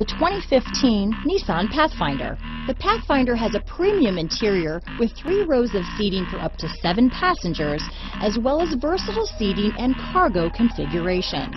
The 2015 Nissan Pathfinder. The Pathfinder has a premium interior with three rows of seating for up to seven passengers, as well as versatile seating and cargo configurations.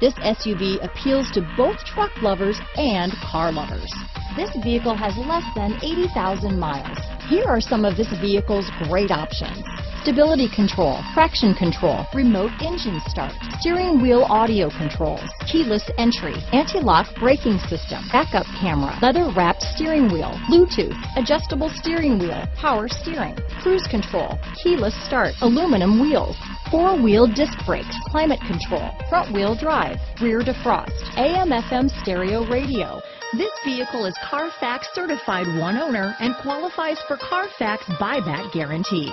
This SUV appeals to both truck lovers and car lovers. This vehicle has less than 80,000 miles. Here are some of this vehicle's great options stability control, traction control, remote engine start, steering wheel audio controls, keyless entry, anti-lock braking system, backup camera, leather wrapped steering wheel, Bluetooth, adjustable steering wheel, power steering, cruise control, keyless start, aluminum wheels, four-wheel disc brakes, climate control, front wheel drive, rear defrost, AM FM stereo radio. This vehicle is Carfax certified one owner and qualifies for Carfax buyback guarantee.